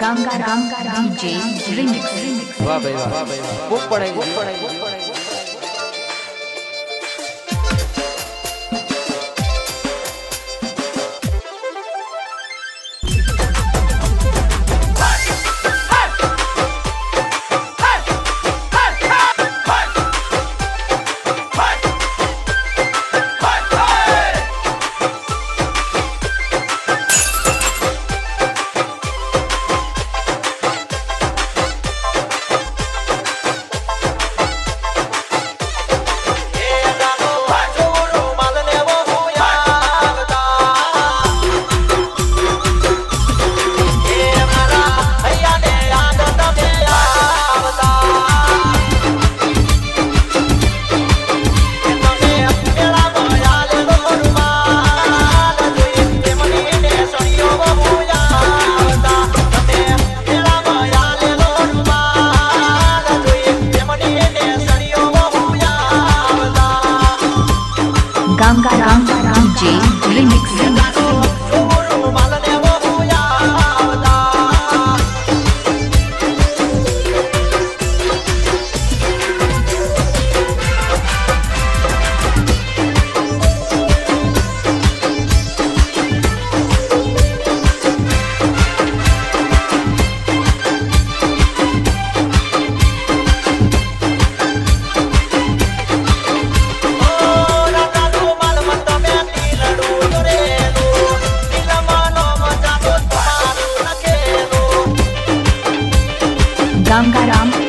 Ganga Ganga DJ remix. वाह भाई वाह। खूब पढ़ेंगे। remixes. Garam